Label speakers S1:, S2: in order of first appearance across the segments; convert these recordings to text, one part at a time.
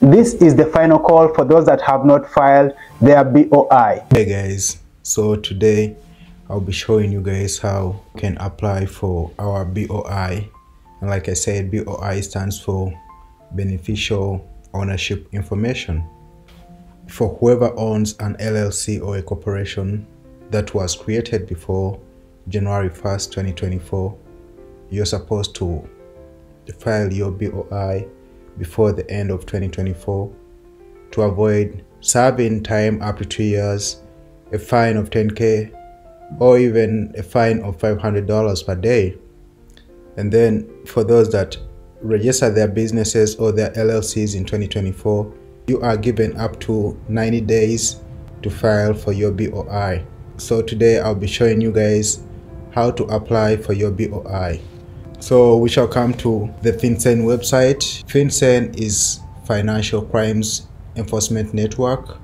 S1: This is the final call for those that have not filed their BOI.
S2: Hey guys, so today I'll be showing you guys how you can apply for our BOI. And like I said, BOI stands for Beneficial Ownership Information. For whoever owns an LLC or a corporation that was created before January 1st, 2024, you're supposed to file your BOI before the end of 2024 to avoid serving time up to two years, a fine of 10k, or even a fine of $500 per day. And then for those that register their businesses or their LLCs in 2024, you are given up to 90 days to file for your BOI. So today I'll be showing you guys how to apply for your BOI. So we shall come to the FinCEN website. FinCEN is Financial Crimes Enforcement Network.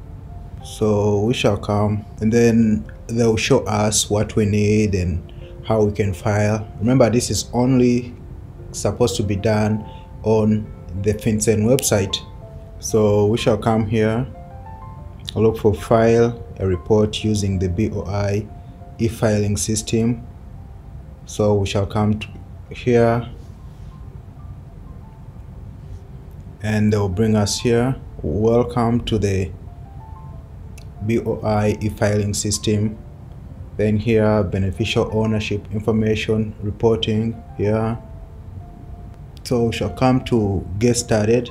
S2: So we shall come and then they'll show us what we need and how we can file. Remember, this is only supposed to be done on the FinCEN website. So we shall come here, look for file a report using the BOI e-filing system. So we shall come to here. And they'll bring us here. Welcome to the BOI e-filing system. Then here beneficial ownership information reporting here. So we shall come to get started.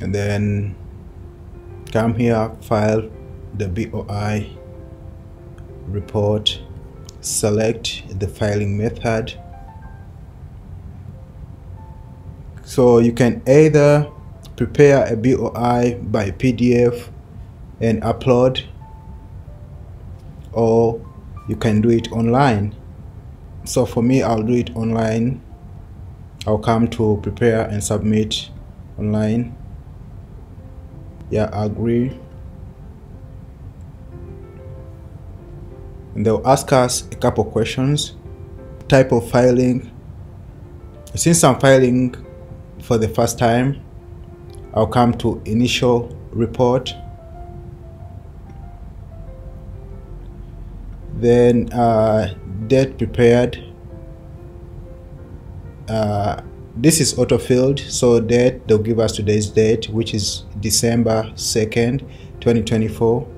S2: And then come here file the BOI report, select the filing method. So you can either prepare a BOI by PDF and upload or you can do it online. So for me, I'll do it online. I'll come to prepare and submit online. Yeah, agree. And they'll ask us a couple questions type of filing. Since i'm filing for the first time i'll come to initial report. Then uh, date prepared. Uh, this is auto filled so date they'll give us today's date which is december 2nd 2024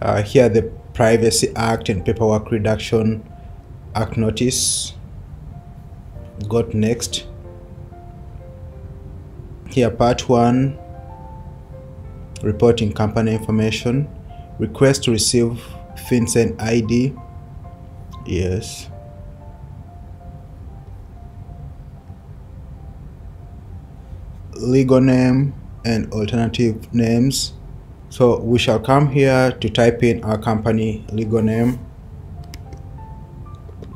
S2: Uh, here the Privacy Act and Paperwork Reduction Act notice. Got next. Here part 1 reporting company information. Request to receive FinCEN ID. Yes. Legal name and alternative names so we shall come here to type in our company legal name.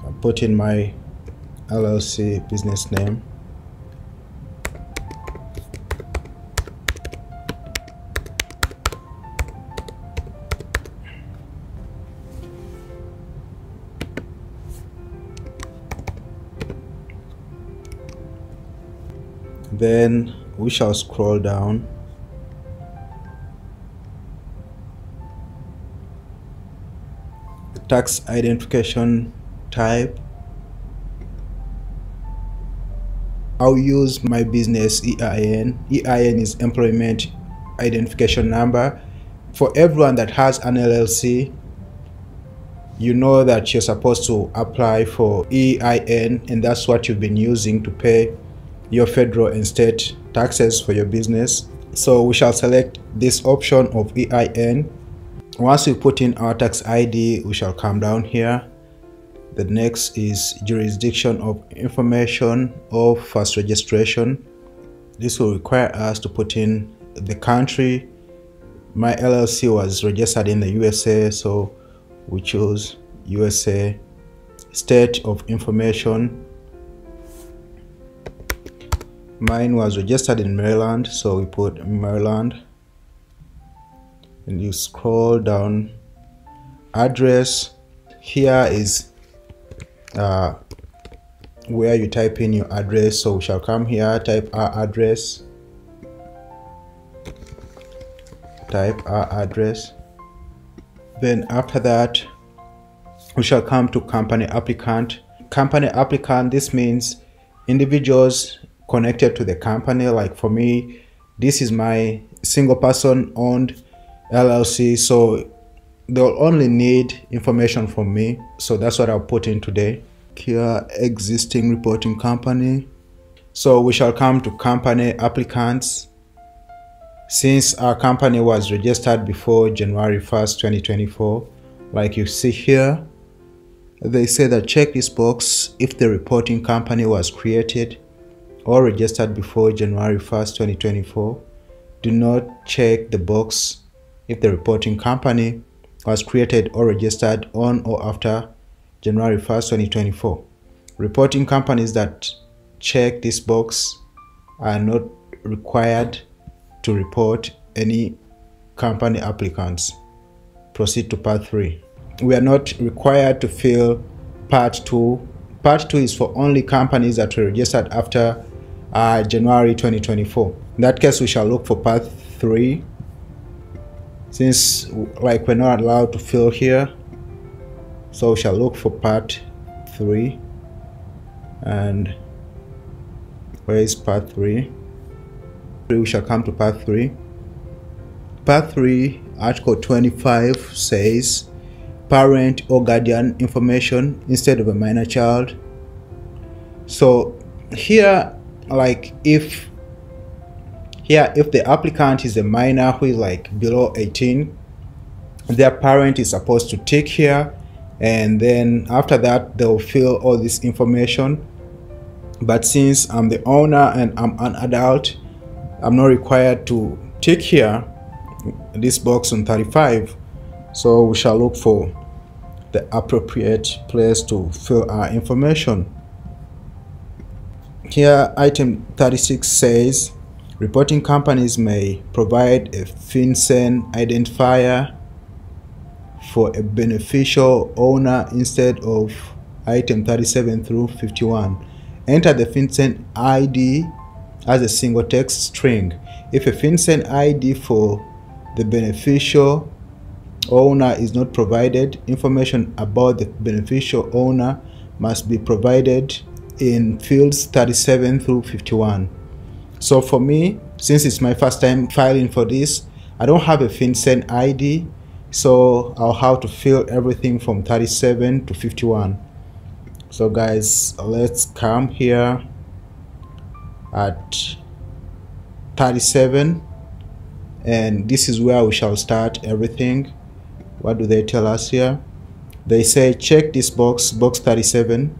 S2: I'll put in my LLC business name. Then we shall scroll down tax identification type I'll use my business EIN. EIN is employment identification number. For everyone that has an LLC, you know that you're supposed to apply for EIN and that's what you've been using to pay your federal and state taxes for your business. So we shall select this option of EIN once we put in our tax ID, we shall come down here. The next is jurisdiction of information of first registration. This will require us to put in the country. My LLC was registered in the USA, so we choose USA. State of information. Mine was registered in Maryland, so we put Maryland and you scroll down. Address. Here is uh, where you type in your address. So we shall come here type our address. Type our address. Then after that we shall come to company applicant. Company applicant this means individuals connected to the company. Like for me this is my single person owned llc so they'll only need information from me. So that's what i'll put in today. Here existing reporting company. So we shall come to company applicants. Since our company was registered before january 1st 2024 like you see here they say that check this box if the reporting company was created or registered before January 1st, 2024. Do not check the box if the reporting company was created or registered on or after January 1st, 2024. Reporting companies that check this box are not required to report any company applicants. Proceed to part 3 we are not required to fill part 2 part 2 is for only companies that were registered after uh, January 2024 in that case we shall look for part 3 since like we're not allowed to fill here so we shall look for part 3 and where is part 3 we shall come to part 3 part 3 article 25 says parent or guardian information instead of a minor child. So here, like if here if the applicant is a minor who is like below 18, their parent is supposed to take here and then after that they'll fill all this information. But since I'm the owner and I'm an adult, I'm not required to take here this box on 35 so we shall look for the appropriate place to fill our information. Here item 36 says reporting companies may provide a FinCEN identifier for a beneficial owner instead of item 37 through 51. Enter the FinCEN ID as a single text string. If a FinCEN ID for the beneficial owner is not provided, information about the beneficial owner must be provided in fields 37 through 51. So for me, since it's my first time filing for this, I don't have a FinCEN ID, so I'll have to fill everything from 37 to 51. So guys, let's come here at 37 and this is where we shall start everything. What do they tell us here? They say check this box box 37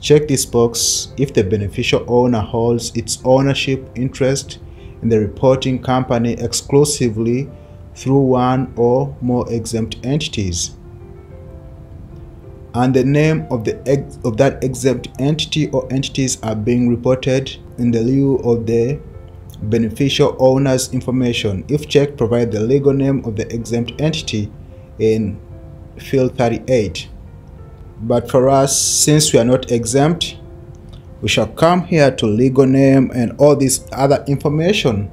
S2: check this box. If the beneficial owner holds its ownership interest in the reporting company exclusively through one or more exempt entities and the name of the of that exempt entity or entities are being reported in the lieu of the beneficial owner's information. If checked provide the legal name of the exempt entity in field 38 but for us since we are not exempt we shall come here to legal name and all this other information.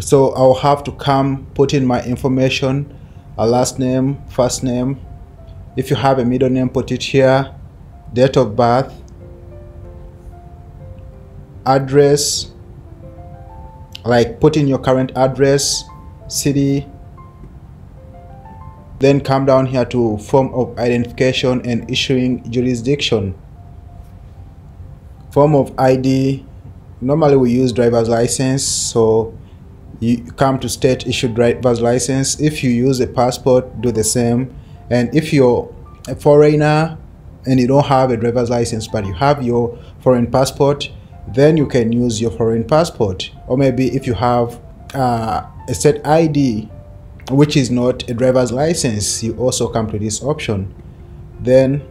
S2: So I'll have to come put in my information a last name first name. If you have a middle name put it here. Date of birth address like put in your current address city then come down here to form of identification and issuing jurisdiction. Form of ID, normally we use driver's license, so you come to state issued driver's license. If you use a passport, do the same. And if you're a foreigner and you don't have a driver's license, but you have your foreign passport, then you can use your foreign passport. Or maybe if you have uh, a state ID which is not a driver's license you also come to this option. Then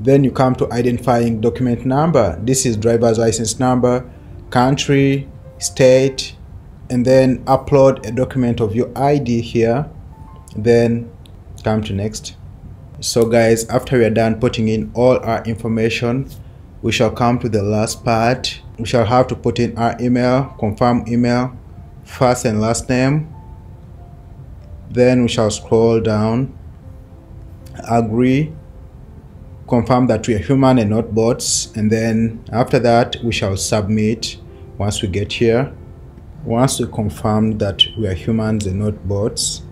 S2: then you come to identifying document number. This is driver's license number country state and then upload a document of your id here. Then come to next. So guys after we are done putting in all our information we shall come to the last part. We shall have to put in our email confirm email first and last name then we shall scroll down. Agree. Confirm that we are human and not bots. And then after that we shall submit once we get here. Once we confirm that we are humans and not bots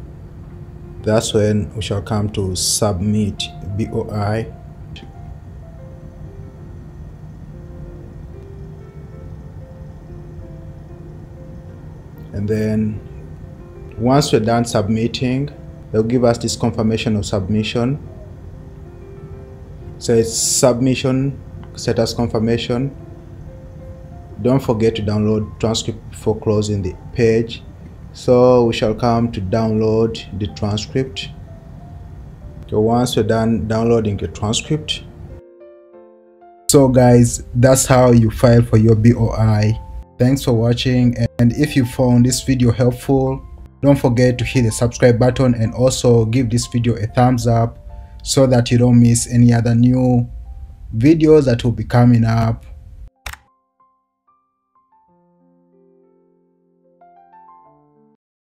S2: that's when we shall come to submit boi and then once we're done submitting they'll give us this confirmation of submission. So it's submission status confirmation. Don't forget to download transcript before closing the page. So we shall come to download the transcript. So once we're done downloading the transcript so guys that's how you file for your boi thanks for watching and if you found this video helpful don't forget to hit the subscribe button and also give this video a thumbs up so that you don't miss any other new videos that will be coming up